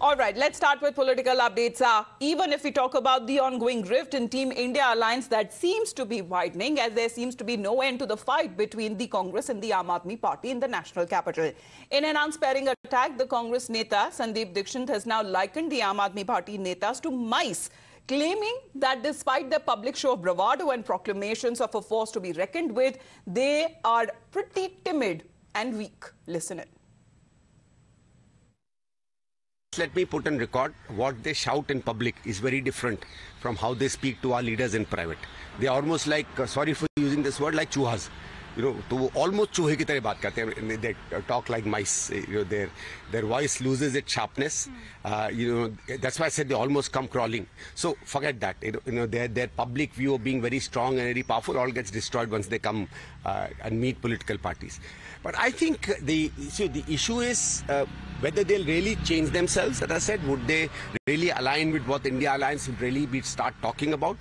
All right, let's start with political updates. Uh, even if we talk about the ongoing rift in Team India alliance that seems to be widening as there seems to be no end to the fight between the Congress and the Aam Aadmi Party in the national capital. In an unsparing attack, the Congress Neta Sandeep Dikshit has now likened the Aam Aadmi Party netas to mice claiming that despite their public show of bravado and proclamations of a force to be reckoned with, they are pretty timid and weak. Listen in. Let me put on record what they shout in public is very different from how they speak to our leaders in private. They are almost like, uh, sorry for using this word, like chuhas You know, तो वो almost चूहे की तरह बात करते हैं. They talk like mice. You know, their their voice loses its sharpness. Uh, you know, that's why I said they almost come crawling. So forget that. You know, you know their their public view of being very strong and very powerful all gets destroyed once they come uh, and meet political parties. But I think the see, the issue is uh, whether they'll really change themselves. As I said, would they really align with what India Alliance would really be start talking about?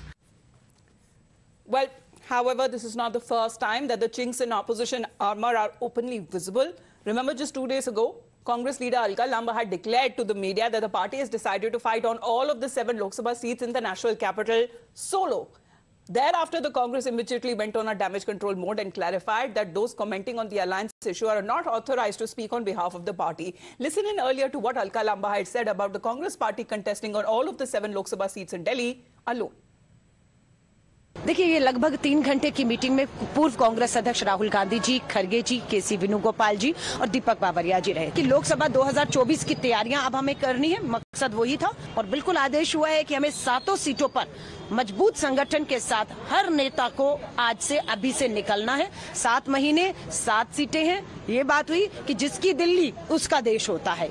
Well, however, this is not the first time that the chinks in opposition armor are openly visible. Remember just two days ago, Congress leader Alka Lamba had declared to the media that the party has decided to fight on all of the seven Lok Sabha seats in the national capital solo. Thereafter, the Congress immediately went on a damage control mode and clarified that those commenting on the alliance issue are not authorized to speak on behalf of the party. Listen in earlier to what Alka Lamba had said about the Congress party contesting on all of the seven Lok Sabha seats in Delhi alone. देखिए, ये लगभग तीन घंटे की meeting में पूर्व कांग्रेस अध्यक्ष राहुल गांधी जी खरगे जी के सी वेणुगोपाल जी और दीपक बाबरिया जी रहे। कि लोकसभा 2024 की तैयारियाँ अब हमें करनी है, मकसद वही था और बिल्कुल आदेश हुआ है कि हमें सातों सीटों पर मज़बूत संगठन के साथ हर नेता को आज से अभी से निकलना है। सात महीने, सात सीटें हैं। ये बात हुई कि जिसकी दिल्ली, उसका देश होता है।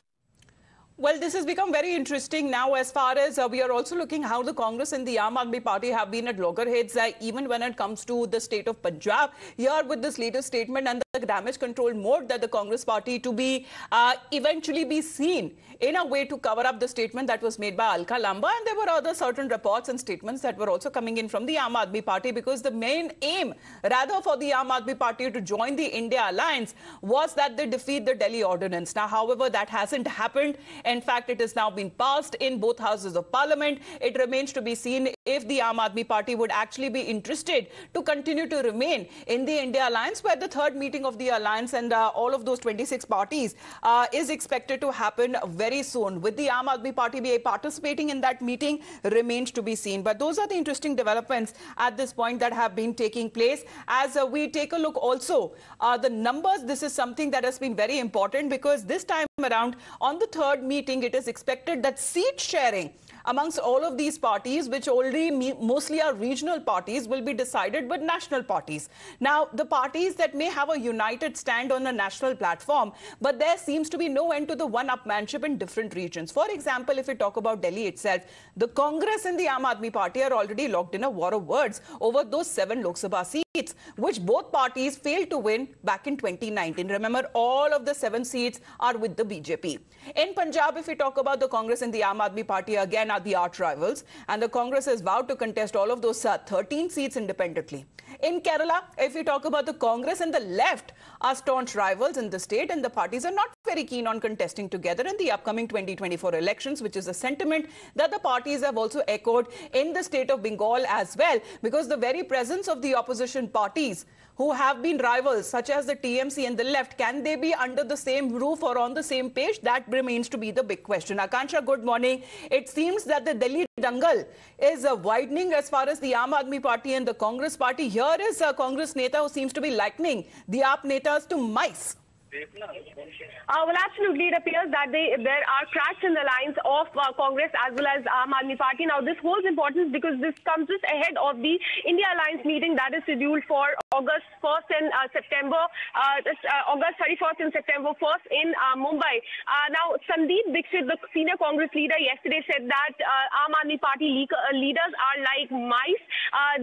Well, this has become very interesting now as far as uh, we are also looking how the Congress and the Aam Aadmi Party have been at loggerheads uh, even when it comes to the state of Punjab. Here with this latest statement and the damage control mode that the Congress Party to be uh, eventually be seen in a way to cover up the statement that was made by Alka Lamba and there were other certain reports and statements that were also coming in from the Aam Aadmi Party because the main aim rather for the Aam Aadmi Party to join the India alliance was that they defeat the Delhi ordinance. Now, however, that hasn't happened in fact, it has now been passed in both houses of parliament. It remains to be seen if the Aam Aadmi Party would actually be interested to continue to remain in the India alliance, where the third meeting of the alliance and uh, all of those 26 parties uh, is expected to happen very soon. With the Aam Aadmi Party be participating in that meeting remains to be seen. But those are the interesting developments at this point that have been taking place. As uh, we take a look also, uh, the numbers, this is something that has been very important because this time around. On the third meeting, it is expected that seat sharing amongst all of these parties, which already mostly are regional parties, will be decided with national parties. Now, the parties that may have a united stand on a national platform, but there seems to be no end to the one-upmanship in different regions. For example, if we talk about Delhi itself, the Congress and the Aam Aadmi Party are already locked in a war of words over those seven Lok Sabha seats, which both parties failed to win back in 2019. Remember, all of the seven seats are with the BJP. In Punjab, if we talk about the Congress and the Aam Aadmi Party, again, are the arch rivals. And the Congress has vowed to contest all of those uh, 13 seats independently. In Kerala, if we talk about the Congress and the left are staunch rivals in the state and the parties are not very keen on contesting together in the upcoming 2024 elections, which is a sentiment that the parties have also echoed in the state of Bengal as well, because the very presence of the opposition parties who have been rivals, such as the TMC and the left, can they be under the same roof or on the same page? That remains to be the big question. Akansha, good morning. It seems that the Delhi dangle is uh, widening as far as the Aam Aadmi Party and the Congress Party. Here is a Congress Neta who seems to be likening the AAP Netas to mice. Uh, well, absolutely. It appears that they, there are cracks in the lines of uh, Congress as well as Aam Aadmi Party. Now, this holds importance because this comes just ahead of the India Alliance meeting that is scheduled for August 1st and uh, September, uh, uh, August 31st and September 1st in uh, Mumbai. now, Sandeep Dikshit, the senior Congress leader, yesterday said that Aam Aadmi Party leaders are like mice.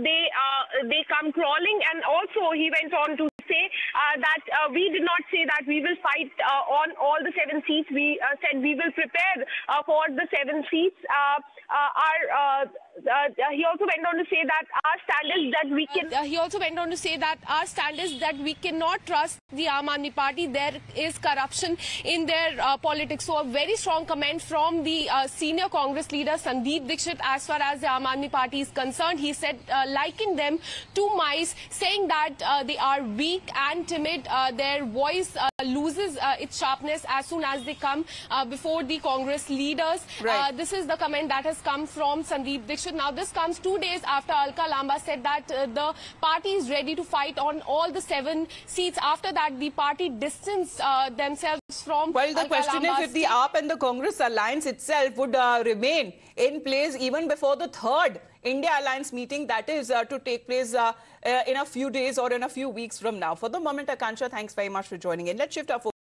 they they come crawling, and also he went on to uh, that uh, we did not say that we will fight uh, on all the seven seats. We said we will prepare for the seven seats. our uh, he also went on to say that our stand is that we can. Uh, he also went on to say that our stand is that we cannot trust the Aam Aadmi Party. There is corruption in their uh, politics. So a very strong comment from the uh, senior Congress leader Sandeep Dikshit as far as the Aam Aadmi Party is concerned. He said uh, likened them to mice, saying that uh, they are weak and timid. Uh, their voice uh, loses uh, its sharpness as soon as they come uh, before the Congress leaders. Right. Uh, this is the comment that has come from Sandeep Dikshit. Now, this comes two days after Alka Lamba said that uh, the party is ready to fight on all the seven seats. After that, the party distanced uh, themselves from Well, the Alka question is if the. AAP and the Congress alliance itself would uh, remain in place even before the third India alliance meeting that is uh, to take place uh, uh, in a few days or in a few weeks from now. For the moment, Akansha, thanks very much for joining in. Let's shift our focus